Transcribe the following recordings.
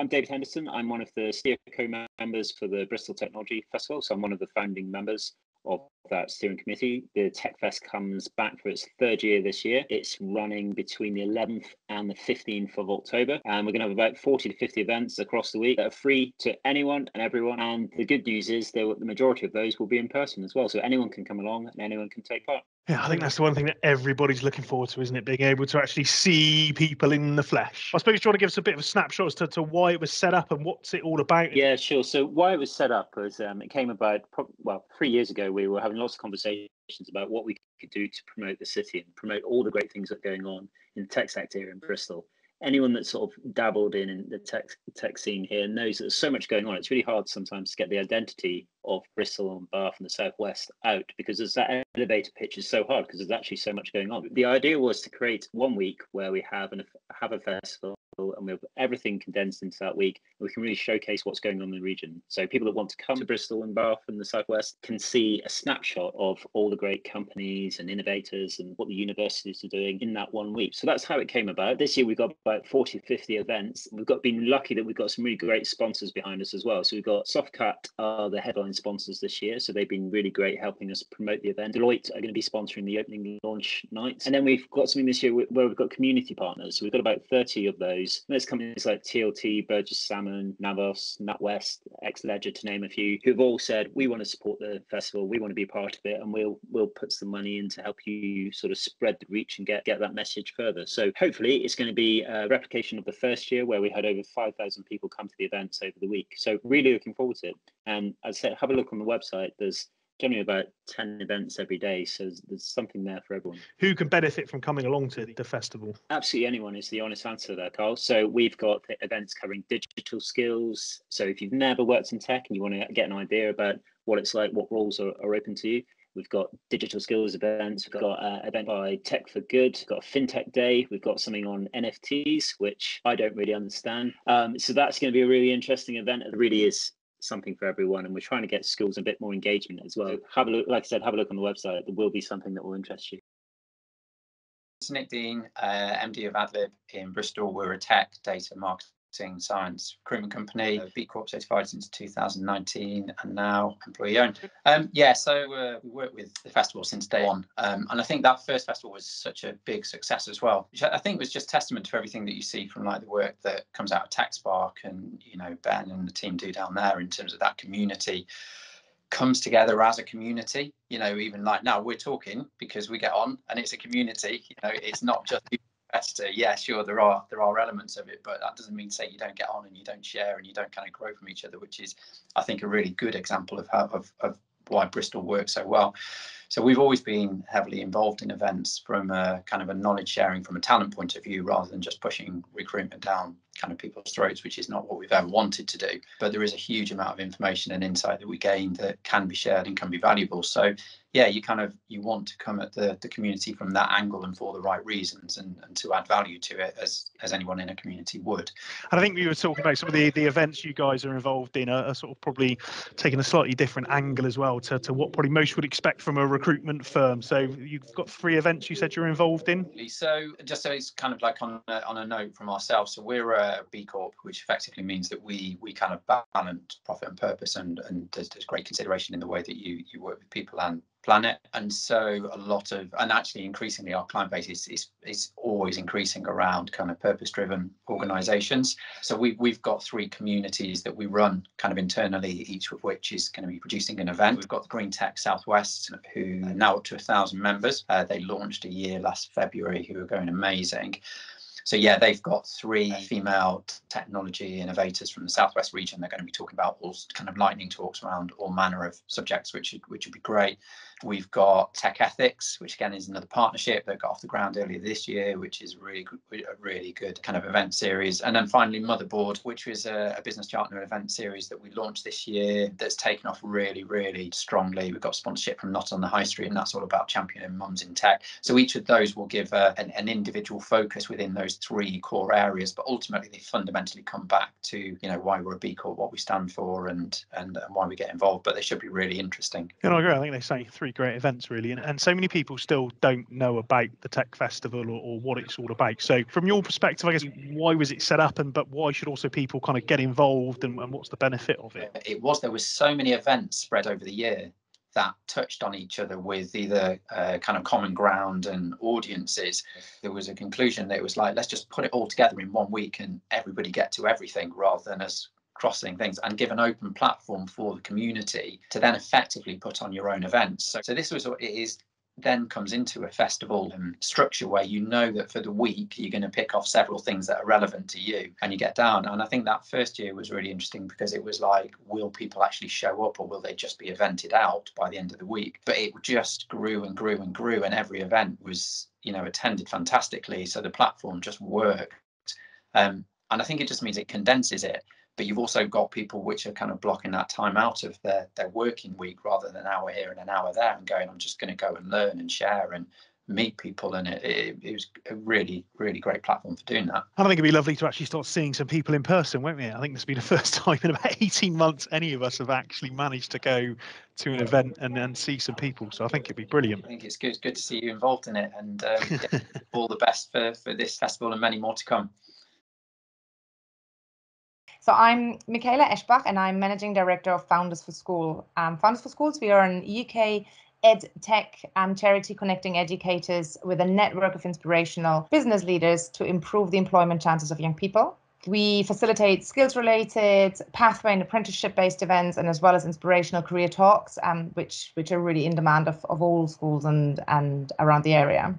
I'm David Henderson. I'm one of the steer co-members for the Bristol Technology Festival. So I'm one of the founding members of that steering committee. The TechFest comes back for its third year this year. It's running between the 11th and the 15th of October. And we're going to have about 40 to 50 events across the week that are free to anyone and everyone. And the good news is that the majority of those will be in person as well. So anyone can come along and anyone can take part. Yeah, I think that's the one thing that everybody's looking forward to, isn't it? Being able to actually see people in the flesh. I suppose you want to give us a bit of a snapshot as to, to why it was set up and what's it all about. Yeah, sure. So why it was set up was um, it came about well three years ago. We were having lots of conversations about what we could do to promote the city and promote all the great things that are going on in the tech sector here in Bristol anyone that's sort of dabbled in, in the tech tech scene here knows that there's so much going on. It's really hard sometimes to get the identity of Bristol and Bath and the southwest out because there's that elevator pitch is so hard because there's actually so much going on. The idea was to create one week where we have an have a festival and we have everything condensed into that week. We can really showcase what's going on in the region. So people that want to come to Bristol and Bath and the Southwest can see a snapshot of all the great companies and innovators and what the universities are doing in that one week. So that's how it came about. This year we've got about 40, 50 events. We've got been lucky that we've got some really great sponsors behind us as well. So we've got Softcat are the headline sponsors this year. So they've been really great helping us promote the event. Deloitte are going to be sponsoring the opening launch nights. And then we've got something this year where we've got community partners. So we've got about 30 of those those. There's companies like TLT, Burgess Salmon, Navos, NatWest, XLedger, to name a few, who've all said we want to support the festival, we want to be part of it, and we'll we'll put some money in to help you sort of spread the reach and get get that message further. So hopefully it's going to be a replication of the first year where we had over 5,000 people come to the events over the week. So really looking forward to it. And as I said, have a look on the website. There's generally about 10 events every day so there's something there for everyone who can benefit from coming along to the festival absolutely anyone is the honest answer there carl so we've got events covering digital skills so if you've never worked in tech and you want to get an idea about what it's like what roles are, are open to you We've got digital skills events. We've got an event by Tech for Good. We've got a FinTech Day. We've got something on NFTs, which I don't really understand. Um, so that's going to be a really interesting event. It really is something for everyone, and we're trying to get schools a bit more engagement as well. Have a look, like I said, have a look on the website. There will be something that will interest you. Nick Dean, uh, MD of AdLib in Bristol. We're a tech data marketing science recruitment company, B Corp certified since 2019 and now employee owned. Um, yeah, so uh, we worked with the festival since day one. Um, and I think that first festival was such a big success as well, which I think was just testament to everything that you see from like the work that comes out of TechSpark and, you know, Ben and the team do down there in terms of that community comes together as a community you know even like now we're talking because we get on and it's a community you know it's not just competitor, yeah, sure, there are there are elements of it, but that doesn't mean say you don't get on and you don't share and you don't kind of grow from each other, which is, I think, a really good example of how of, of why Bristol works so well. So we've always been heavily involved in events from a kind of a knowledge sharing from a talent point of view, rather than just pushing recruitment down kind of people's throats, which is not what we've ever wanted to do. But there is a huge amount of information and insight that we gain that can be shared and can be valuable. So yeah, you kind of you want to come at the, the community from that angle and for the right reasons and, and to add value to it as as anyone in a community would. And I think we were talking about some of the, the events you guys are involved in are, are sort of probably taking a slightly different angle as well to, to what probably most would expect from a recruitment firm. So you've got three events you said you're involved in. So just so it's kind of like on a, on a note from ourselves. So we're a B Corp, which effectively means that we we kind of balance profit and purpose, and and there's, there's great consideration in the way that you you work with people and planet and so a lot of and actually increasingly our client base is is, is always increasing around kind of purpose driven organizations. So we, we've got three communities that we run kind of internally each of which is going to be producing an event. We've got the green tech southwest who are now up to a thousand members. Uh, they launched a year last february who are going amazing. So yeah, they've got three female technology innovators from the Southwest region. They're going to be talking about all kind of lightning talks around all manner of subjects, which which would be great. We've got Tech Ethics, which again is another partnership that got off the ground earlier this year, which is really a really good kind of event series. And then finally Motherboard, which was a, a business partner event series that we launched this year that's taken off really, really strongly. We've got sponsorship from Not on the High Street, and that's all about championing mums in tech. So each of those will give a, an, an individual focus within those three core areas, but ultimately they fundamentally come back to you know why we're a B Corp, what we stand for, and and, and why we get involved. But they should be really interesting. Yeah, I agree. I think they say three great events, really. And, and so many people still don't know about the Tech Festival or, or what it's all about. So, from your perspective, I guess, why was it set up, and but why should also people kind of get involved, and, and what's the benefit of it? It was there was so many events spread over the year that touched on each other with either uh, kind of common ground and audiences. There was a conclusion that it was like, let's just put it all together in one week and everybody get to everything rather than us crossing things and give an open platform for the community to then effectively put on your own events. So, so this was it is then comes into a festival and structure where you know that for the week you're going to pick off several things that are relevant to you and you get down. And I think that first year was really interesting because it was like, will people actually show up or will they just be evented out by the end of the week? But it just grew and grew and grew, and every event was, you know, attended fantastically. So the platform just worked. Um, and I think it just means it condenses it but you've also got people which are kind of blocking that time out of their their working week rather than an hour here and an hour there and going i'm just going to go and learn and share and meet people. And it, it, it, was a really really great platform for doing that. And i think it'd be lovely to actually start seeing some people in person won't we? I think this has been the first time in about 18 months any of us have actually managed to go to an event and, and see some people. So i think it'd be brilliant. I think it's good, it's good to see you involved in it and um, all the best for for this festival and many more to come so I'm Michaela Eschbach, and I'm Managing Director of Founders for School. Um, Founders for Schools, we are an UK ed tech um, charity connecting educators with a network of inspirational business leaders to improve the employment chances of young people. We facilitate skills related, pathway and apprenticeship based events, and as well as inspirational career talks, um, which, which are really in demand of, of all schools and, and around the area.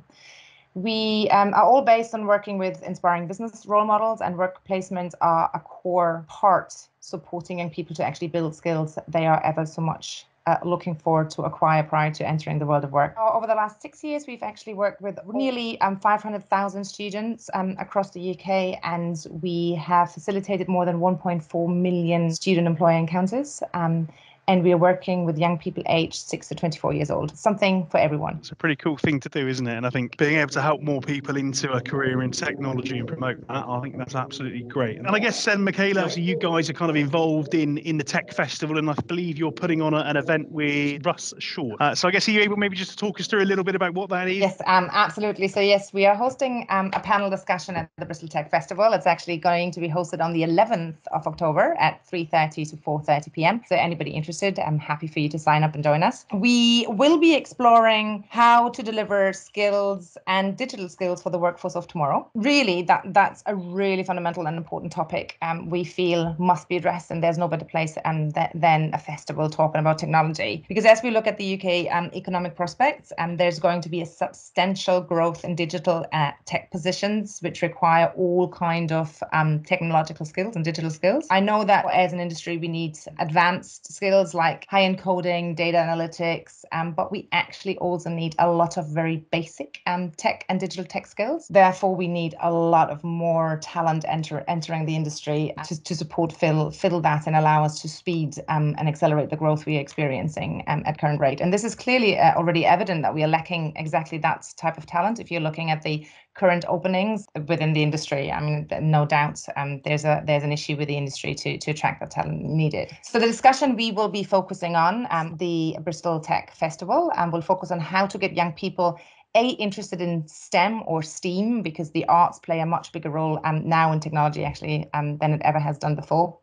We um, are all based on working with inspiring business role models, and work placements are a core part supporting young people to actually build skills they are ever so much uh, looking forward to acquire prior to entering the world of work. Over the last six years, we've actually worked with nearly um, 500,000 students um, across the UK, and we have facilitated more than 1.4 million student employer encounters. Um, and we are working with young people aged 6 to 24 years old. Something for everyone. It's a pretty cool thing to do isn't it? And i think being able to help more people into a career in technology and promote that i think that's absolutely great. And i guess then michaela obviously you guys are kind of involved in in the tech festival and i believe you're putting on a, an event with russ shaw uh, so i guess are you able maybe just to talk us through a little bit about what that is? Yes um, absolutely. So yes we are hosting um, a panel discussion at the bristol tech festival. It's actually going to be hosted on the 11th of october at 3.30 to 4.30 p.m so anybody interested interested, I'm happy for you to sign up and join us. We will be exploring how to deliver skills and digital skills for the workforce of tomorrow. Really, that that's a really fundamental and important topic um, we feel must be addressed, and there's no better place um, th- than a festival talking about technology. Because as we look at the UK um, economic prospects, um, there's going to be a substantial growth in digital uh, tech positions, which require all kind of um, technological skills and digital skills. I know that as an industry, we need advanced skills skills like high end coding, data analytics, um, but we actually also need a lot of very basic um, tech and digital tech skills. Therefore, we need a lot of more talent enter, entering the industry to, to support fill, fill that and allow us to speed um, and accelerate the growth we are experiencing um, at current rate. And this is clearly uh, already evident that we are lacking exactly that type of talent. If you're looking at the current openings within the industry. I mean, no doubt um, there's a there's an issue with the industry to to attract the talent needed. So the discussion we will be focusing on um, the Bristol Tech Festival, and we'll focus on how to get young people a interested in STEM or STEAM because the arts play a much bigger role um, now in technology actually um, than it ever has done before.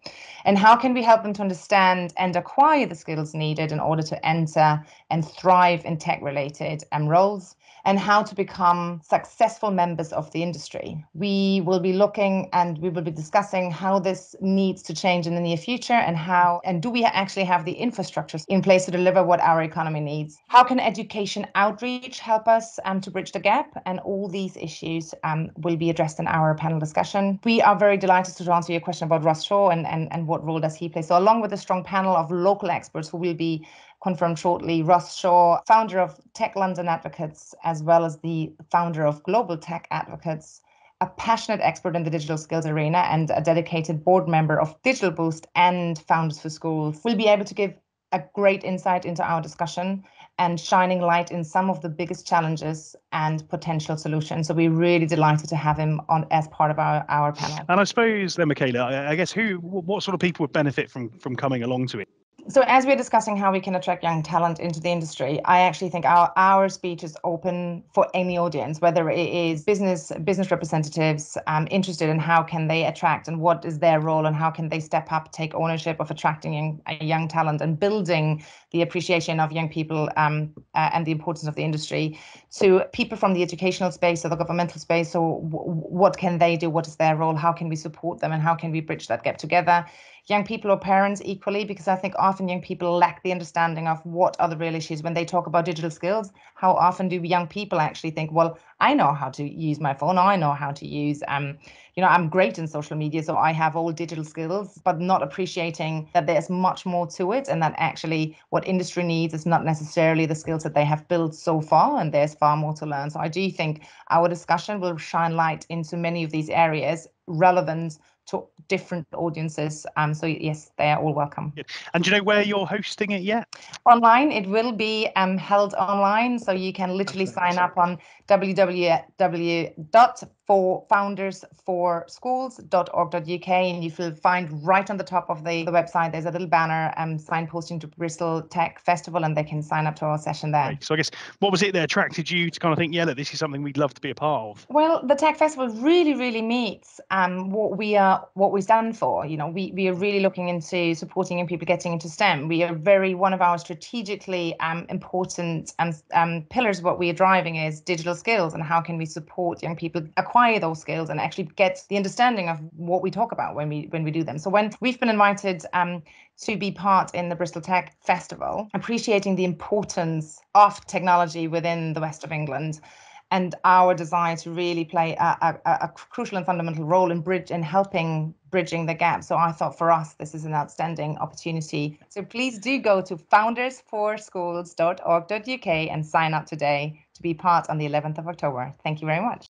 And how can we help them to understand and acquire the skills needed in order to enter and thrive in tech related um, roles? And how to become successful members of the industry. We will be looking and we will be discussing how this needs to change in the near future and how and do we actually have the infrastructures in place to deliver what our economy needs. How can education outreach help us um, to bridge the gap? And all these issues um, will be addressed in our panel discussion. We are very delighted to answer your question about Russ Shaw and, and, and what role does he play. So along with a strong panel of local experts who will be confirmed shortly. Russ Shaw, founder of Tech London Advocates, as well as the founder of Global Tech Advocates, a passionate expert in the digital skills arena and a dedicated board member of Digital Boost and Founders for Schools, will be able to give a great insight into our discussion and shining light in some of the biggest challenges and potential solutions. So we're really delighted to have him on as part of our, our panel. And I suppose then, Michaela, I guess who, what sort of people would benefit from from coming along to it? So as we're discussing how we can attract young talent into the industry, I actually think our, our speech is open for any audience, whether it is business business representatives um, interested in how can they attract and what is their role and how can they step up, take ownership of attracting young, young talent and building the appreciation of young people um, uh, and the importance of the industry, to people from the educational space or the governmental space. So w- what can they do? What is their role? How can we support them and how can we bridge that gap together? Young people or parents equally, because I think often young people lack the understanding of what are the real issues when they talk about digital skills. How often do young people actually think, well, I know how to use my phone, I know how to use, um, you know, I'm great in social media, so I have all digital skills, but not appreciating that there's much more to it and that actually what industry needs is not necessarily the skills that they have built so far, and there's far more to learn. So I do think our discussion will shine light into many of these areas relevant to different audiences. Um, so yes, they are all welcome. And do you know where you're hosting it yet? Online, it will be um, held online, so you can literally sign up on www.foundersforschools.org.uk and you will find right on the top of the, the website there's a little banner um, signposting to Bristol Tech Festival and they can sign up to our session there. Right. So I guess what was it that attracted you to kind of think, yeah, look, this is something we'd love to be a part of? Well, the Tech Festival really, really meets um, what we are what we stand for. You know, we, we are really looking into supporting young people getting into STEM. We are very one of our strategically um, important um, um, pillars of what we are driving is digital skills and how can we support young people acquire those skills and actually get the understanding of what we talk about when we when we do them. So when we've been invited um, to be part in the Bristol Tech Festival, appreciating the importance of technology within the west of England and our desire to really play a, a, a, crucial and fundamental role in bridge in helping bridging the gap. So I thought for us this is an outstanding opportunity. So please do go to foundersforschools.org.uk and sign up today to be part on the 11th of October. Thank you very much.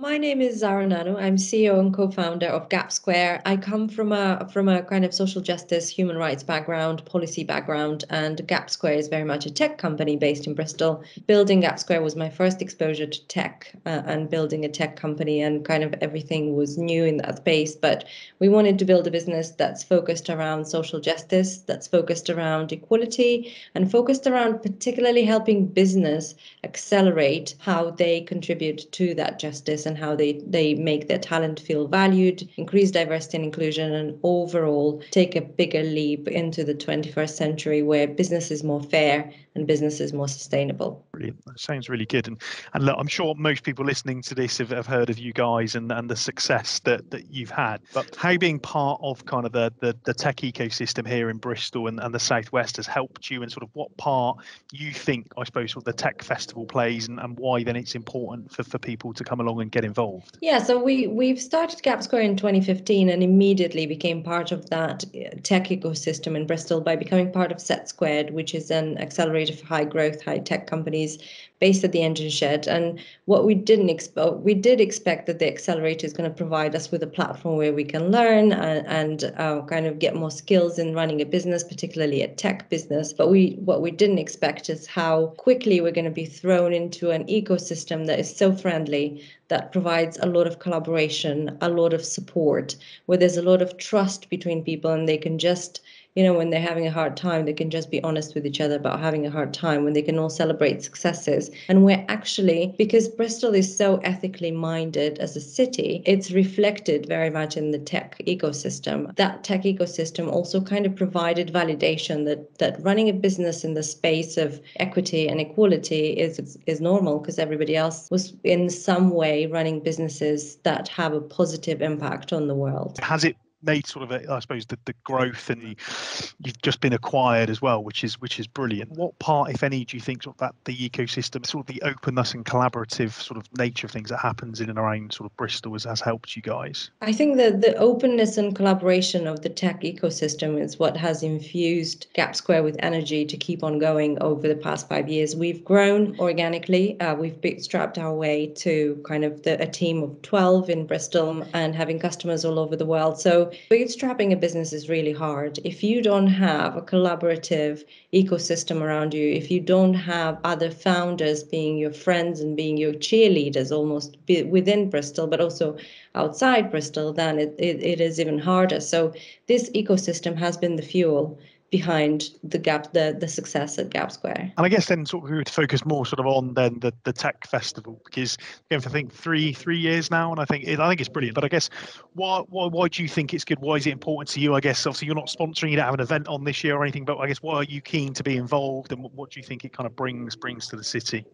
My name is Zara Nanu. I'm CEO and co-founder of Gap Square. I come from a from a kind of social justice, human rights background, policy background, and Gap Square is very much a tech company based in Bristol. Building Gap Square was my first exposure to tech uh, and building a tech company, and kind of everything was new in that space. But we wanted to build a business that's focused around social justice, that's focused around equality, and focused around particularly helping business accelerate how they contribute to that justice and how they, they make their talent feel valued, increase diversity and inclusion, and overall take a bigger leap into the 21st century where business is more fair and business is more sustainable. Brilliant. That sounds really good. And and look, I'm sure most people listening to this have, have heard of you guys and, and the success that, that you've had. But how being part of kind of the, the, the tech ecosystem here in Bristol and, and the Southwest has helped you and sort of what part you think, I suppose, sort of the tech festival plays and, and why then it's important for, for people to come along and get involved? Yeah, so we we've started Gap Square in 2015 and immediately became part of that uh, tech ecosystem in Bristol by becoming part of Set Squared, which is an accelerator for high growth, high tech companies based at the engine shed. And what we didn't expect, we did expect that the accelerator is going to provide us with a platform where we can learn and, and uh, kind of get more skills in running a business, particularly a tech business. But we, what we didn't expect is how quickly we're going to be thrown into an ecosystem that is so friendly that provides a lot of collaboration, a lot of support, where there's a lot of trust between people and they can just you know, when they're having a hard time, they can just be honest with each other about having a hard time, when they can all celebrate successes. And we're actually, because Bristol is so ethically minded as a city, it's reflected very much in the tech ecosystem. That tech ecosystem also kind of provided validation that that running a business in the space of equity and equality is is normal because everybody else was in some way running businesses that have a positive impact on the world. Has it made sort of a, I suppose the, the growth and the, you've just been acquired as well, which is which is brilliant. What part, if any, do you think sort of that the ecosystem, sort of the openness and collaborative sort of nature of things that happens in and around sort of Bristol has, has helped you guys? I think that the openness and collaboration of the tech ecosystem is what has infused Gap Square with energy to keep on going over the past five years. We've grown organically. Uh, we've strapped our way to kind of the, a team of 12 in Bristol and having customers all over the world. So So bootstrapping a business is really hard. If you don't have a collaborative ecosystem around you, if you don't have other founders being your friends and being your cheerleaders almost within Bristol, but also outside Bristol, then it, it, it is even harder. So this ecosystem has been the fuel behind the gap the the success at gap square. And i guess then sort of we to focus more sort of on then the, the tech festival because again for i think three three years now and i think it, i think it's brilliant. But i guess why, why why do you think it's good? Why is it important to you? I guess obviously you're not sponsoring you don't have an event on this year or anything but i guess why are you keen to be involved and what, what do you think it kind of brings brings to the city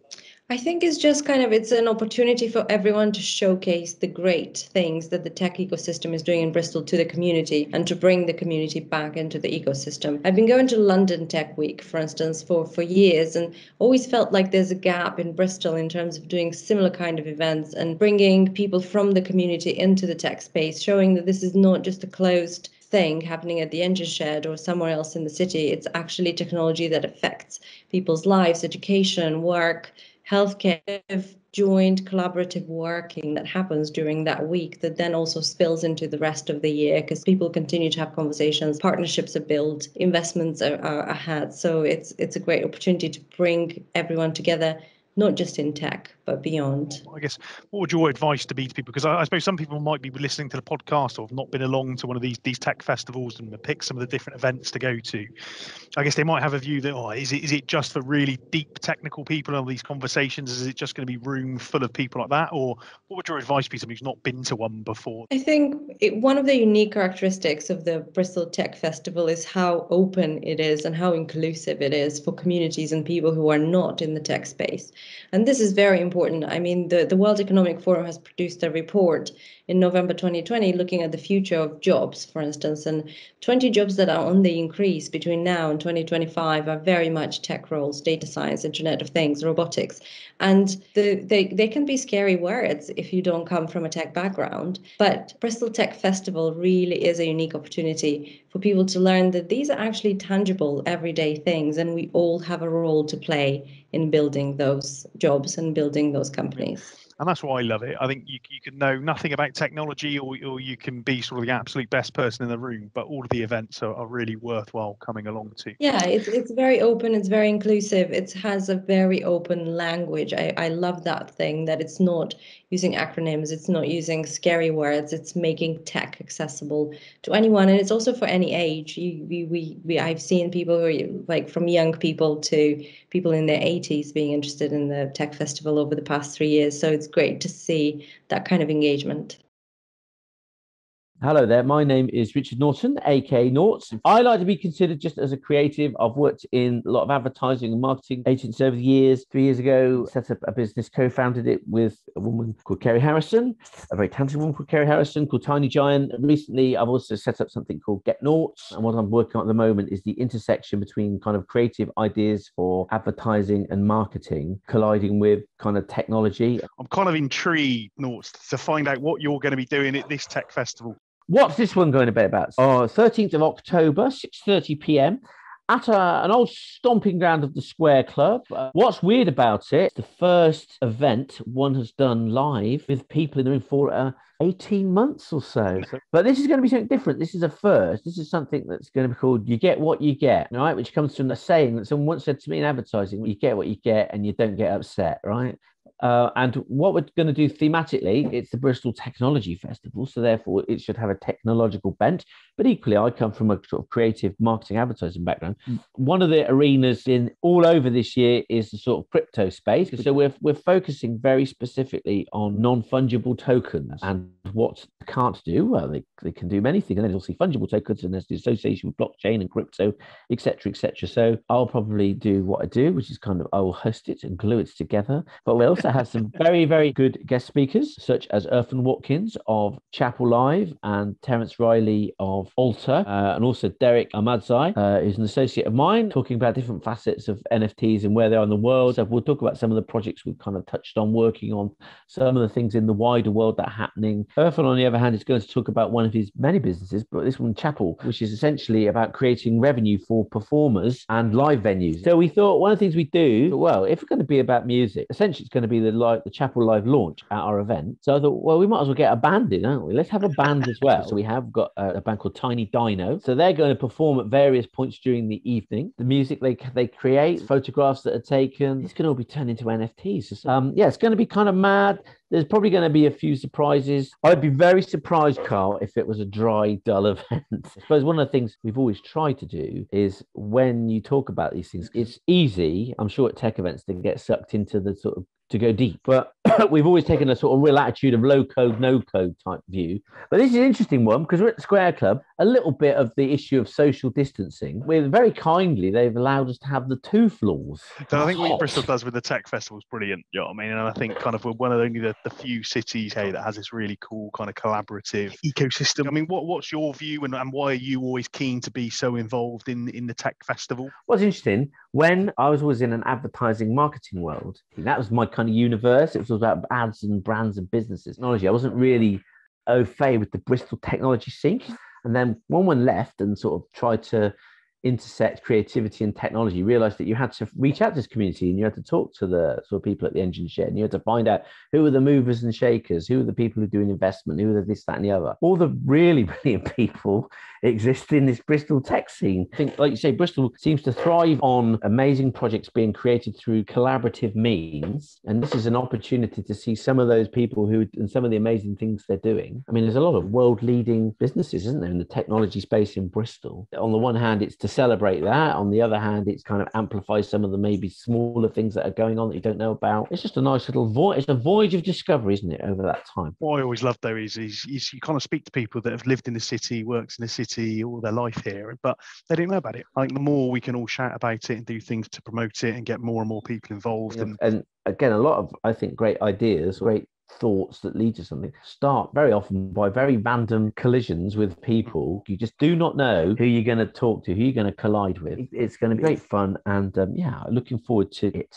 I think it's just kind of it's an opportunity for everyone to showcase the great things that the tech ecosystem is doing in Bristol to the community and to bring the community back into the ecosystem. I've been going to London Tech Week, for instance, for for years and always felt like there's a gap in Bristol in terms of doing similar kind of events and bringing people from the community into the tech space, showing that this is not just a closed thing happening at the engine shed or somewhere else in the city. It's actually technology that affects people's lives, education, work, healthcare joint collaborative working that happens during that week that then also spills into the rest of the year because people continue to have conversations partnerships are built investments are, are ahead so it's it's a great opportunity to bring everyone together not just in tech, but beyond. I guess what would your advice to be to people? Because I, I, suppose some people might be listening to the podcast or have not been along to one of these these tech festivals and pick some of the different events to go to. I guess they might have a view that oh, is it is it just for really deep technical people on these conversations? Is it just going to be room full of people like that, or what would your advice be to somebody who's not been to one before? I think it, one of the unique characteristics of the Bristol Tech Festival is how open it is and how inclusive it is for communities and people who are not in the tech space. And this is very important. I mean, the, the World Economic Forum has produced a report in November 2020 looking at the future of jobs, for instance, and 20 jobs that are on the increase between now and 2025 are very much tech roles, data science, Internet of Things, robotics. And the, they, they can be scary words if you don't come from a tech background. But Bristol Tech Festival really is a unique opportunity for people to learn that these are actually tangible, everyday things, and we all have a role to play in building those jobs and building those companies and that's why I love it. I think you, you can know nothing about technology, or, or you can be sort of the absolute best person in the room, but all of the events are, are really worthwhile coming along to. Yeah, it's, it's very open, it's very inclusive, it has a very open language. I, I love that thing that it's not using acronyms, it's not using scary words, it's making tech accessible to anyone, and it's also for any age. You, we, we, we I've seen people who are like from young people to people in their 80s being interested in the tech festival over the past three years. So it's great to see that kind of engagement. Hello there. My name is Richard Norton, aka Norts. I like to be considered just as a creative. I've worked in a lot of advertising and marketing agents over the years. Three years ago, set up a business, co-founded it with a woman called Kerry Harrison, a very talented woman called Kerry Harrison, called Tiny Giant. Recently, I've also set up something called Get Norts. And what I'm working on at the moment is the intersection between kind of creative ideas for advertising and marketing colliding with kind of technology. I'm kind of intrigued, Norts, to find out what you're going to be doing at this tech festival. What's this one going to be about? Oh, 13th of October, 6.30 p.m. at a, an old stomping ground of the Square Club. Uh, what's weird about it, the first event one has done live with people in the room for uh, 18 months or so. But this is going to be something different. This is a first. This is something that's going to be called you get what you get, right? Which comes from the saying that someone once said to me in advertising, you get what you get and you don't get upset, right? Uh, and what we're going to do thematically, it's the Bristol Technology Festival, so therefore it should have a technological bent. But equally, I come from a sort of creative marketing advertising background. Mm. One of the arenas in all over this year is the sort of crypto space. So we're we're focusing very specifically on non-fungible tokens and what they can't do. Well, they, they can do many things, and then there's also fungible tokens, and there's the association with blockchain and crypto, etc., etc. So I'll probably do what I do, which is kind of I will host it and glue it together. But we also have some very very good guest speakers, such as Irfan Watkins of Chapel Live and Terence Riley of of Alter, uh, and also Derek Ahmadzai, uh, who's an associate of mine, talking about different facets of NFTs and where they are in the world. So we'll talk about some of the projects we've kind of touched on, working on some of the things in the wider world that are happening. Irfan, on the other hand, is going to talk about one of his many businesses, but this one, Chapel, which is essentially about creating revenue for performers and live venues. So we thought one of the things we do, well, if it's going to be about music, essentially it's going to be the live, the Chapel Live launch at our event. So I thought, well, we might as well get a band in, aren't we? Let's have a band as well. So we have got a, a band called Tiny Dino. So they're going to perform at various points during the evening. The music they they create, photographs that are taken, it's going to all be turned into NFTs. Um, yeah, it's going to be kind of mad. There's probably going to be a few surprises. I'd be very surprised, Carl, if it was a dry, dull event. I suppose one of the things we've always tried to do is when you talk about these things, it's easy, I'm sure, at tech events to get sucked into the sort of to go deep. But we've always taken a sort of real attitude of low code, no code type view. But this is an interesting one because we're at the Square Club, a little bit of the issue of social distancing. We're very kindly, they've allowed us to have the two floors. So I think what Bristol does with the tech festival is brilliant. You know what I mean? And I think kind of we're one of only the, the few cities here that has this really cool kind of collaborative ecosystem. I mean, what, what's your view and, and why are you always keen to be so involved in, in the tech festival? What's interesting, when I was always in an advertising marketing world, that was my kind of universe. It was all about ads and brands and businesses. Technology. I wasn't really au fait with the Bristol technology scene. And then when one left and sort of tried to intersect creativity and technology, realized that you had to reach out to this community and you had to talk to the sort of people at the engine shed and you had to find out who are the movers and shakers, who are the people who are doing investment, who are the this, that, and the other. All the really brilliant people exist in this Bristol tech scene. I think, like you say, Bristol seems to thrive on amazing projects being created through collaborative means. And this is an opportunity to see some of those people who and some of the amazing things they're doing. I mean, there's a lot of world leading businesses, isn't there, in the technology space in Bristol? On the one hand, it's to celebrate that. On the other hand, it's kind of amplifies some of the maybe smaller things that are going on that you don't know about. It's just a nice little voyage. It's a voyage of discovery, isn't it, over that time? What I always love though is, is, is you kind of speak to people that have lived in the city, works in the city all their life here, but they didn't know about it. I think the more we can all shout about it and do things to promote it and get more and more people involved. And, and again, a lot of I think great ideas, great thoughts that lead to something start very often by very random collisions with people. You just do not know who you're going to talk to who you're going to collide with. It's going to be great fun and um, yeah looking forward to it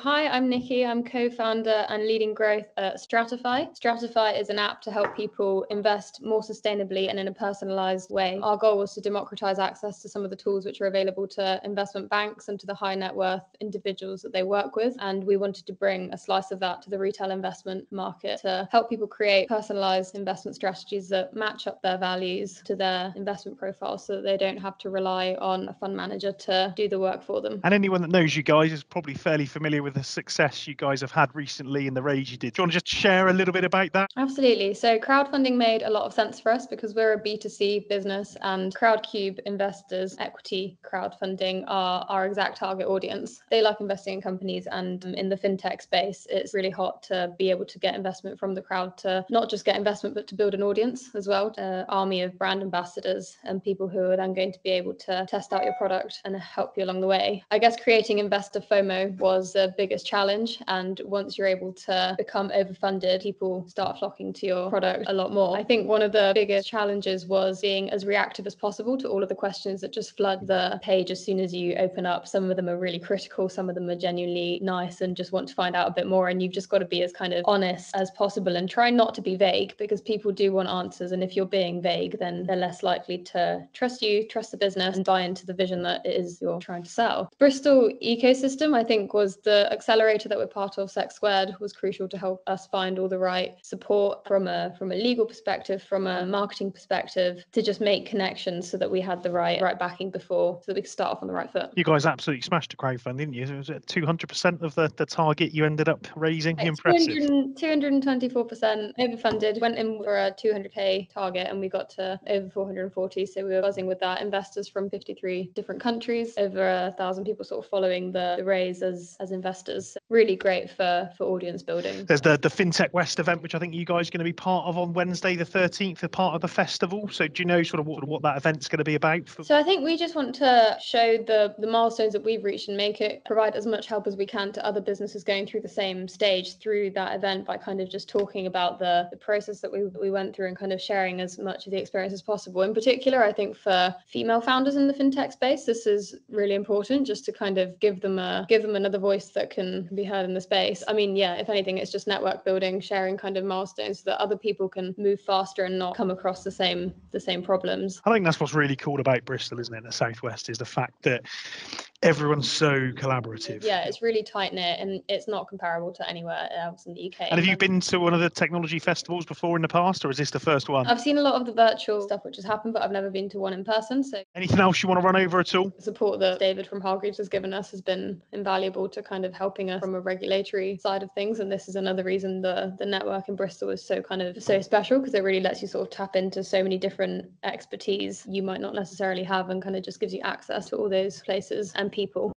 Hi, I'm Nikki. I'm co founder and leading growth at Stratiphy. Stratiphy is an app to help people invest more sustainably and in a personalized way. Our goal was to democratize access to some of the tools which are available to investment banks and to the high net worth individuals that they work with. And we wanted to bring a slice of that to the retail investment market to help people create personalized investment strategies that match up their values to their investment profile so that they don't have to rely on a fund manager to do the work for them. And anyone that knows you guys is probably fairly familiar with the success you guys have had recently in the raise you did. Do you want to just share a little bit about that? Absolutely. So crowdfunding made a lot of sense for us because we're a B2C business and Crowdcube investors, equity crowdfunding are our exact target audience. They like investing in companies and um, in the fintech space, it's really hot to be able to get investment from the crowd to not just get investment, but to build an audience as well, an army of brand ambassadors and people who are then going to be able to test out your product and help you along the way. I guess creating investor FOMO was a biggest challenge. And once you're able to become overfunded, people start flocking to your product a lot more. I think one of the biggest challenges was being as reactive as possible to all of the questions that just flood the page as soon as you open up. Some of them are really critical, some of them are genuinely nice and just want to find out a bit more. And you've just got to be as kind of honest as possible and try not to be vague because people do want answers. And if you're being vague, then they're less likely to trust you, trust the business, and buy into the vision that it is you're trying to sell. Bristol ecosystem, I think, was the accelerator that we're part of, SETsquared, was crucial to help us find all the right support from a from a legal perspective, from a marketing perspective, to just make connections so that we had the right right backing before, so that we could start off on the right foot. You guys absolutely smashed the crowdfunding, didn't you? Was it 200% of the, the target you ended up raising? It's Impressive. 224% overfunded, went in for a 200k target, and we got to over 440. So we were buzzing with that. Investors from 53 different countries, over a thousand people sort of following the, the raise as as investors investors. Really great for for audience building. There's the the FinTech West event, which I think you guys are going to be part of on Wednesday, the 13th, a part of the festival. So do you know sort of what, what that event's going to be about? For- so I think we just want to show the the milestones that we've reached and make it provide as much help as we can to other businesses going through the same stage through that event by kind of just talking about the, the process that we, we went through and kind of sharing as much of the experience as possible. In particular, I think for female founders in the fintech space, this is really important just to kind of give them a give them another voice that can be heard in the space. I mean, yeah, if anything, it's just network building, sharing kind of milestones so that other people can move faster and not come across the same the same problems. I think that's what's really cool about Bristol, isn't it? The Southwest is the fact that everyone's so collaborative. Yeah, it's really tight knit and it's not comparable to anywhere else in the UK. And have you been to one of the technology festivals before in the past, or is this the first one? I've seen a lot of the virtual stuff which has happened, but I've never been to one in person. So anything else you want to run over at all? The support that David from Hargreaves has given us has been invaluable to kind of helping us from a regulatory side of things. And this is another reason the the network in Bristol is so kind of so special because it really lets you sort of tap into so many different expertise you might not necessarily have and kind of just gives you access to all those places and people.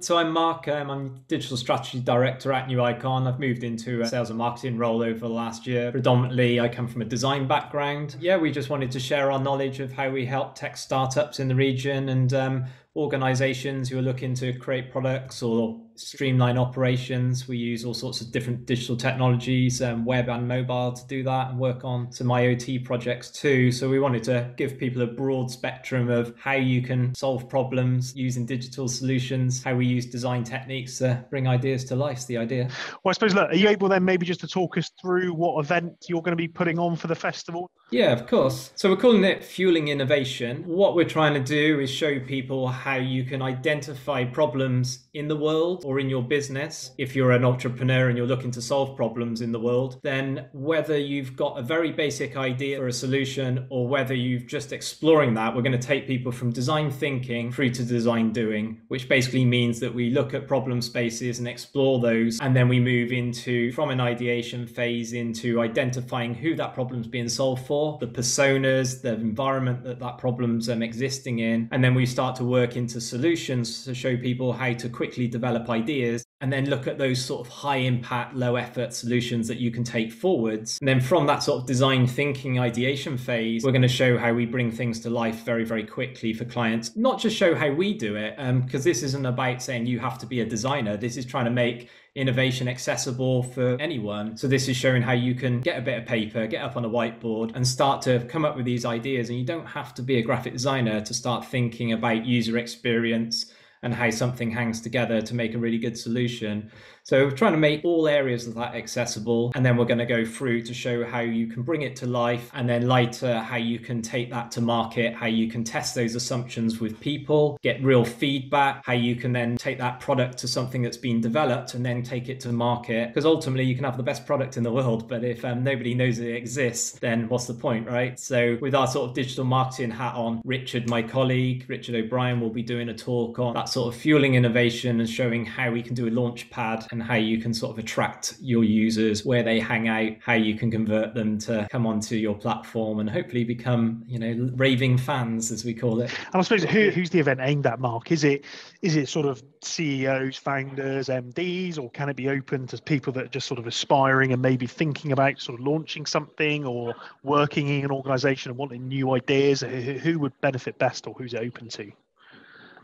So I'm Mark. Um, I'm digital strategy director at New Icon. I've moved into a sales and marketing role over the last year. Predominantly, I come from a design background. Yeah, we just wanted to share our knowledge of how we help tech startups in the region and um, organizations who are looking to create products or streamline operations. We use all sorts of different digital technologies, um, web and mobile, to do that and work on some IoT projects too. So we wanted to give people a broad spectrum of how you can solve problems using digital solutions, how we use design techniques to bring ideas to life. the idea. Well, I suppose, look, are you able then maybe just to talk us through what event you're going to be putting on for the festival? Yeah, of course. So we're calling it Fueling Innovation. What we're trying to do is show people how you can identify problems in the world or in your business, if you're an entrepreneur and you're looking to solve problems in the world, then whether you've got a very basic idea for a solution or whether you've just exploring that, we're going to take people from design thinking through to design doing, which basically means that we look at problem spaces and explore those. And then we move into from an ideation phase into identifying who that problem's being solved for, the personas, the environment that that problem's um, existing in. And then we start to work into solutions to show people how to quickly develop ideas ideas and then look at those sort of high impact, low effort solutions that you can take forwards. And then from that sort of design thinking ideation phase, we're going to show how we bring things to life very, very quickly for clients. Not just show how we do it, because um, this isn't about saying you have to be a designer. This is trying to make innovation accessible for anyone. So this is showing how you can get a bit of paper, get up on a whiteboard and start to come up with these ideas. And you don't have to be a graphic designer to start thinking about user experience and how something hangs together to make a really good solution. So we're trying to make all areas of that accessible. And then we're going to go through to show how you can bring it to life. And then later, how you can take that to market, how you can test those assumptions with people, get real feedback, how you can then take that product to something that's been developed and then take it to market. Because ultimately, you can have the best product in the world, but if um, nobody knows it exists, then what's the point, right? So with our sort of digital marketing hat on, Richard, my colleague, Richard O'Brien, will be doing a talk on that sort of fueling innovation and showing how we can do a launch pad and how you can sort of attract your users, where they hang out, how you can convert them to come onto your platform and hopefully become, you know, raving fans as we call it. And I suppose who, who's the event aimed at, Mark? Is it is it sort of CEOs, founders, MDs, or can it be open to people that are just sort of aspiring and maybe thinking about sort of launching something or working in an organization and wanting new ideas? Who would benefit best or who's it open to?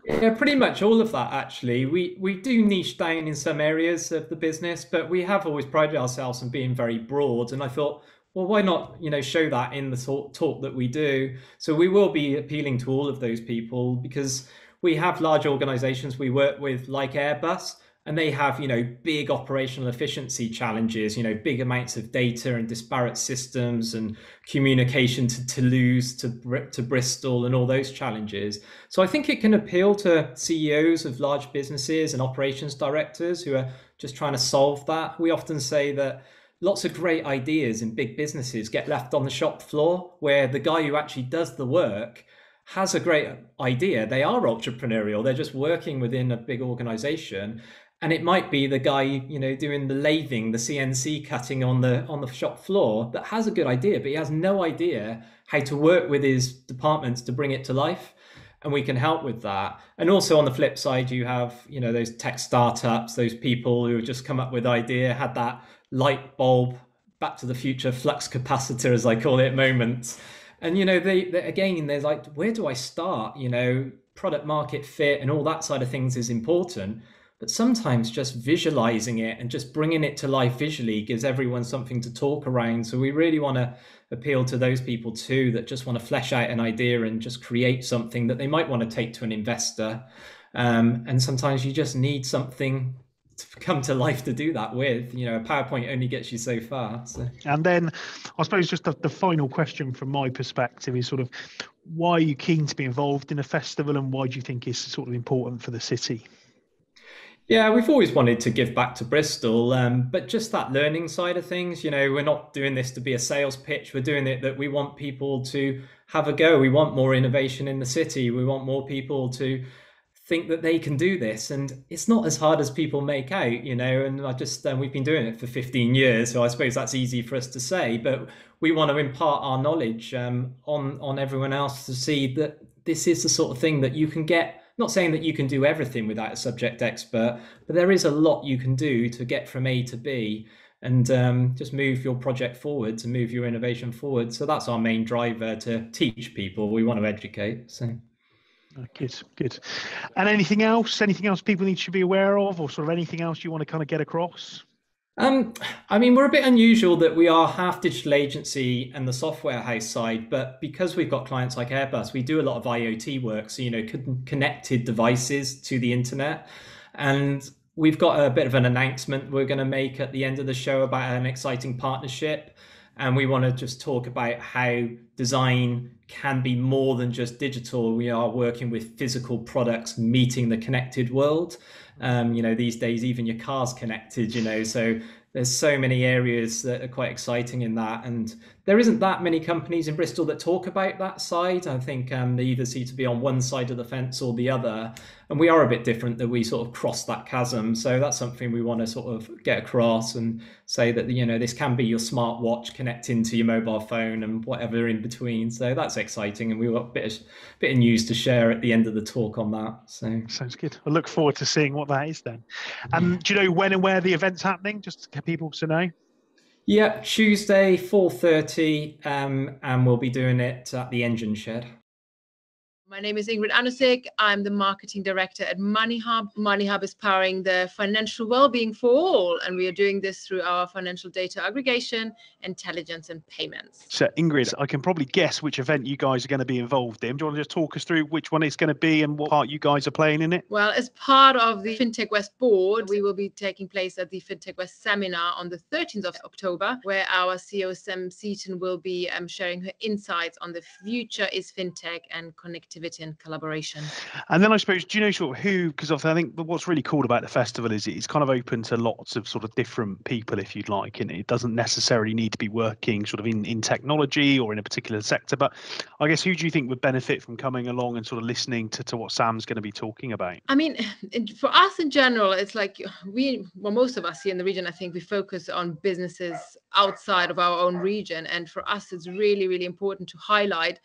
Yeah, pretty much all of that actually. We we do niche down in some areas of the business, but we have always prided ourselves on being very broad. And I thought, well, why not, you know, show that in the talk, talk that we do? So we will be appealing to all of those people because we have large organizations we work with like Airbus and they have you know big operational efficiency challenges you know big amounts of data and disparate systems and communication to toulouse to, to bristol and all those challenges so i think it can appeal to ceos of large businesses and operations directors who are just trying to solve that we often say that lots of great ideas in big businesses get left on the shop floor where the guy who actually does the work has a great idea. They are entrepreneurial. They're just working within a big organization and it might be the guy you know doing the lathing the cnc cutting on the on the shop floor that has a good idea but he has no idea how to work with his departments to bring it to life and we can help with that. And also on the flip side, you have you know those tech startups, those people who have just come up with an idea, had that light bulb, back to the future flux capacitor, as I call it, moment. And you know, they, they again, they're like, where do I start? You know, product market fit and all that side of things is important but sometimes just visualizing it and just bringing it to life visually gives everyone something to talk around. So we really want to appeal to those people too that just want to flesh out an idea and just create something that they might want to take to an investor. Um, and sometimes you just need something to come to life to do that with. You know a powerpoint only gets you so far so. and then i suppose just the, the final question from my perspective is sort of why are you keen to be involved in a festival and why do you think it's sort of important for the city yeah, we've always wanted to give back to Bristol, um, but just that learning side of things, you know, we're not doing this to be a sales pitch. We're doing it that we want people to have a go. We want more innovation in the city. We want more people to think that they can do this, and it's not as hard as people make out, you know. And I just um, we've been doing it for 15 years, so I suppose that's easy for us to say, but we want to impart our knowledge um, on on everyone else to see that this is the sort of thing that you can get not saying that you can do everything without a subject expert, but there is a lot you can do to get from A to B and um, just move your project forward to move your innovation forward. So that's our main driver to teach people. We want to educate. So. Oh, good, good. And anything else? Anything else people need to be aware of, or sort of anything else you want to kind of get across? Um, I mean, we're a bit unusual that we are half digital agency and the software house side, but because we've got clients like Airbus, we do a lot of IoT work. So, you know, connected devices to the internet. And we've got a bit of an announcement we're going to make at the end of the show about an exciting partnership. And we want to just talk about how design can be more than just digital. We are working with physical products meeting the connected world. Um, you know, these days even your car's connected. You know, so there's so many areas that are quite exciting in that and there isn't that many companies in bristol that talk about that side. I think um, they either seem to be on one side of the fence or the other. And we are a bit different that we sort of cross that chasm. So that's something we want to sort of get across and say that you know this can be your smartwatch connecting to your mobile phone and whatever in between. So that's exciting and we've got a bit of, bit of news to share at the end of the talk on that so. Sounds good. I look forward to seeing what that is then. Um, do you know when and where the event's happening? Just to get people to know? Yeah, Tuesday, 4.30, um, and we'll be doing it at the Engine Shed. My name is Ingrid Anusik. I'm the marketing director at MoneyHub. MoneyHub is powering the financial well-being for all, and we are doing this through our financial data aggregation, intelligence, and payments. So, Ingrid, I can probably guess which event you guys are going to be involved in. Do you want to just talk us through which one it's going to be and what part you guys are playing in it? Well, as part of the FinTech West board, we will be taking place at the FinTech West seminar on the 13th of October, where our CEO Sam Seaton will be um, sharing her insights on the future is FinTech and connectivity and collaboration. And then I suppose, do you know sort of who? Because I think what's really cool about the festival is it's kind of open to lots of sort of different people, if you'd like, and it doesn't necessarily need to be working sort of in in technology or in a particular sector. But I guess who do you think would benefit from coming along and sort of listening to, to what Sam's going to be talking about? I mean, for us in general, it's like we, well, most of us here in the region, I think we focus on businesses outside of our own region, and for us, it's really, really important to highlight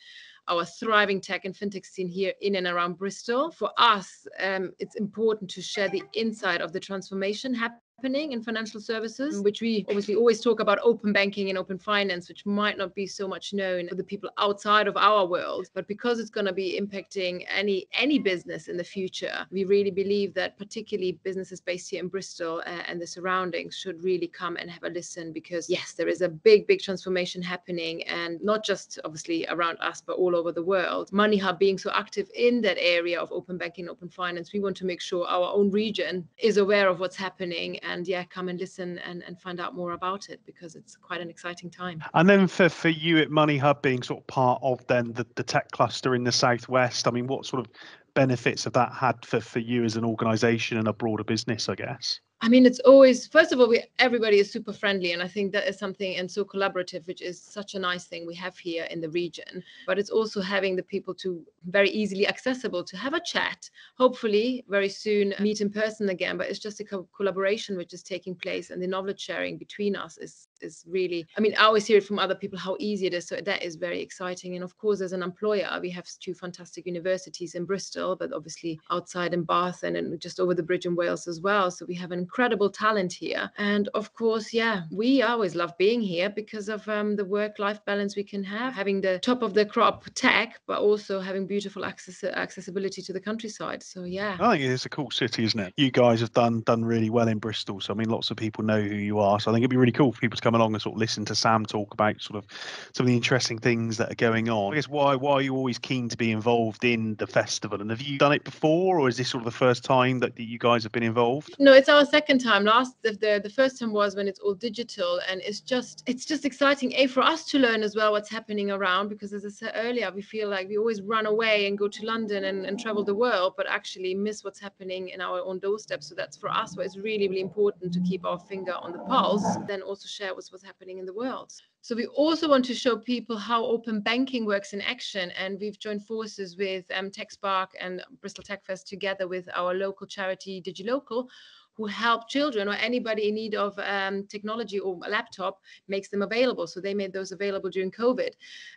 our thriving tech and fintech scene here in and around Bristol. For us, um, it's important to share the insight of the transformation happening happening in financial services, which we obviously always talk about open banking and open finance, which might not be so much known for the people outside of our world. But because it's going to be impacting any any business in the future, we really believe that particularly businesses based here in Bristol uh, and the surroundings should really come and have a listen because yes, there is a big, big transformation happening, and not just obviously around us, but all over the world. MoneyHub being so active in that area of open banking, open finance, we want to make sure our own region is aware of what's happening and yeah, come and listen and, and find out more about it because it's quite an exciting time. And then for, for you at MoneyHub being sort of part of then the, the tech cluster in the Southwest, I mean, what sort of benefits have that had for, for you as an organization and a broader business, I guess? I mean, it's always first of all, we everybody is super friendly, and I think that is something and so collaborative, which is such a nice thing we have here in the region. But it's also having the people to very easily accessible to have a chat. Hopefully, very soon meet in person again. But it's just a co- collaboration which is taking place, and the knowledge sharing between us is is really. I mean, I always hear it from other people how easy it is. So that is very exciting. And of course, as an employer, we have two fantastic universities in Bristol, but obviously outside in Bath and in, just over the bridge in Wales as well. So we have an incredible talent here. And of course, yeah, we always love being here because of um, the work-life balance we can have, having the top of the crop tech, but also having beautiful access accessibility to the countryside. So yeah, I think it's a cool city, isn't it? You guys have done done really well in Bristol. So I mean, lots of people know who you are. So I think it'd be really cool for people to come along and sort of listen to Sam talk about sort of some of the interesting things that are going on. I guess why why are you always keen to be involved in the festival? And have you done it before, or is this sort of the first time that you guys have been involved? No, it's our second time. Last the, the, first time was when it's all digital, and it's just it's just exciting. A for us to learn as well what's happening around because as I said earlier, we feel like we always run away and go to London and, and travel the world, but actually miss what's happening in our own doorstep. So that's for us where it's really really important to keep our finger on the pulse, then also share what's what's happening in the world. So we also want to show people how open banking works in action, and we've joined forces with um, TechSpark and Bristol Tech Fest together with our local charity DigiLocal, who help children or anybody in need of um, technology or a laptop makes them available. So they made those available during COVID,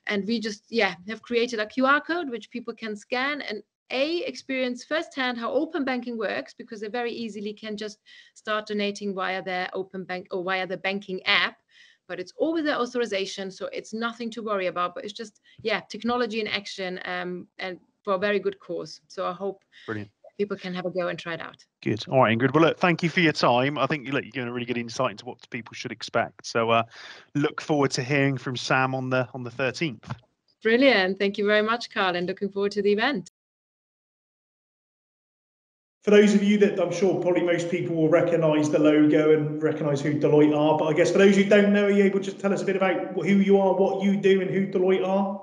and we just yeah have created a QR code which people can scan and a experience firsthand how open banking works because they very easily can just start donating via their open bank or via the banking app but it's all with their authorization so it's nothing to worry about but it's just yeah technology in action um, and for a very good cause so i hope Brilliant. people can have a go and try it out Good. All right, Ingrid. Well, look, thank you for your time. I think you look, you're giving a really good insight into what people should expect. So, uh, look forward to hearing from Sam on the on the 13th. brilliant thank you very much carl and looking forward to the event For those of you that I'm sure probably most people will recognise the logo and recognise who Deloitte are, but I guess for those who don't know, are you able to just tell us a bit about who you are, what you do, and who Deloitte are?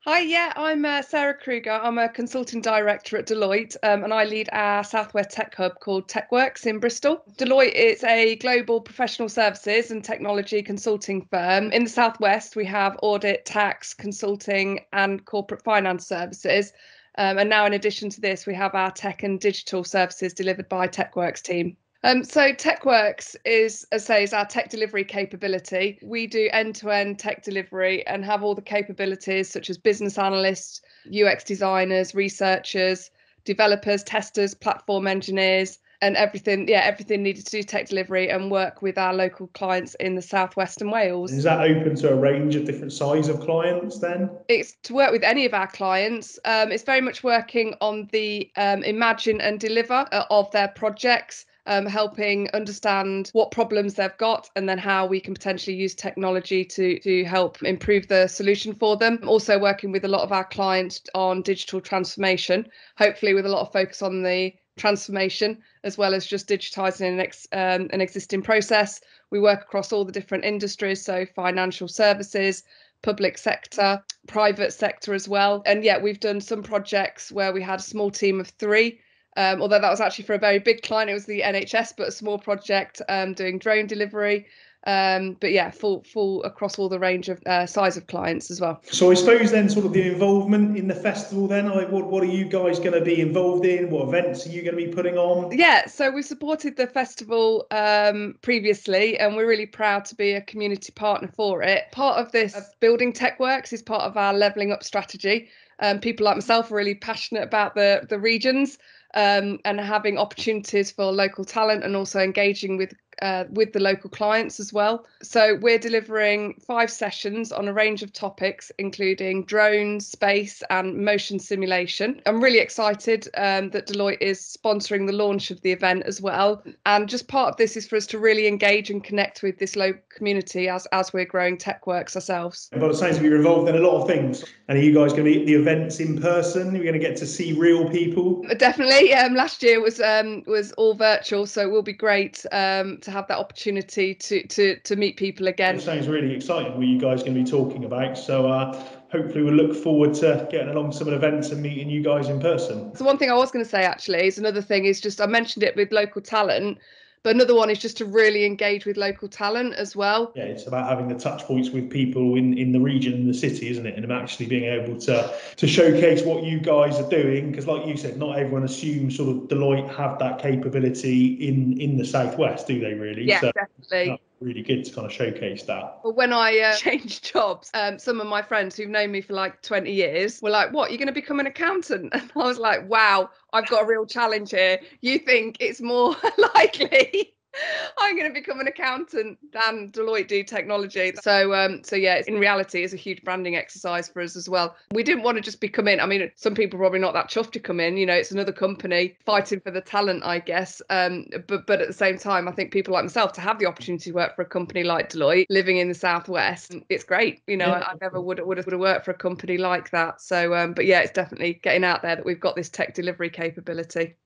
Hi, yeah, I'm uh, Sarah Kruger. I'm a consulting director at Deloitte, um, and I lead our Southwest Tech Hub called TechWorks in Bristol. Deloitte is a global professional services and technology consulting firm. In the Southwest, we have audit, tax, consulting, and corporate finance services. Um, and now, in addition to this, we have our tech and digital services delivered by TechWorks team. Um, so TechWorks is, as I say, is our tech delivery capability. We do end-to-end tech delivery and have all the capabilities such as business analysts, UX designers, researchers, developers, testers, platform engineers, and everything. Yeah, everything needed to do tech delivery and work with our local clients in the southwest and Wales. Is that open to a range of different size of clients then? It's to work with any of our clients. Um, it's very much working on the um, imagine and deliver uh, of their projects um, helping understand what problems they've got and then how we can potentially use technology to, to help improve the solution for them. Also, working with a lot of our clients on digital transformation, hopefully, with a lot of focus on the transformation as well as just digitizing an, ex, um, an existing process. We work across all the different industries, so financial services, public sector, private sector as well. And yet, we've done some projects where we had a small team of three um, although that was actually for a very big client, it was the NHS, but a small project um, doing drone delivery. Um, but yeah, full full across all the range of uh, size of clients as well. So I suppose then, sort of the involvement in the festival. Then, like, what what are you guys going to be involved in? What events are you going to be putting on? Yeah, so we supported the festival um, previously, and we're really proud to be a community partner for it. Part of this building TechWorks is part of our levelling up strategy. Um, people like myself are really passionate about the the regions um, and having opportunities for local talent and also engaging with uh, with the local clients as well. So we're delivering five sessions on a range of topics, including drones, space, and motion simulation. I'm really excited um, that Deloitte is sponsoring the launch of the event as well. And just part of this is for us to really engage and connect with this local community as as we're growing TechWorks ourselves. By the sounds of you're involved in a lot of things. And are you guys going to be at the events in person? You're going to get to see real people. Definitely. Um, last year was um, was all virtual, so it will be great um, to have that opportunity to to to meet people again. It sounds really exciting what you guys are going to be talking about. So uh, hopefully we'll look forward to getting along to some of the events and meeting you guys in person. So one thing I was going to say actually is another thing is just I mentioned it with local talent. But another one is just to really engage with local talent as well. Yeah, it's about having the touch points with people in, in the region and the city, isn't it? And actually being able to to showcase what you guys are doing, because like you said, not everyone assumes sort of Deloitte have that capability in in the southwest, do they? Really? Yeah, so, definitely really good to kind of showcase that. But when I uh, changed jobs, um, some of my friends who've known me for like 20 years were like, What, you're going to become an accountant? And I was like, Wow, I've got a real challenge here. You think it's more likely I'm going to become an accountant than Deloitte do technology. So, um, so yeah, in reality, it's a huge branding exercise for us as well. We didn't want to just be come in. I mean, some people probably not that chuffed to come in. You know, it's another company fighting for the talent, I guess. Um, but but at the same time, I think people like myself to have the opportunity to work for a company like Deloitte, living in the southwest, it's great. You know, yeah. I, I, never would would have, would have worked for a company like that. So, um, but yeah, it's definitely getting out there that we've got this tech delivery capability.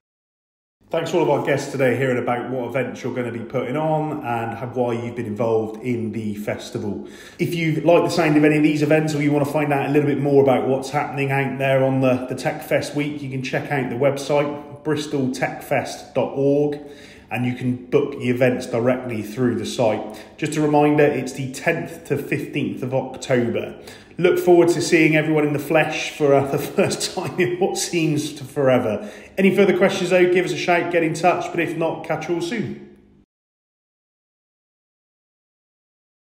Thanks to all of our guests today hearing about what events you're going to be putting on and why you've been involved in the festival. If you like the sound of any of these events or you want to find out a little bit more about what's happening out there on the, the Tech Fest week, you can check out the website bristoltechfest.org and you can book the events directly through the site. Just a reminder, it's the 10th to 15th of October. Look forward to seeing everyone in the flesh for uh, the first time in what seems to forever. Any further questions though, give us a shout, get in touch, but if not, catch you all soon.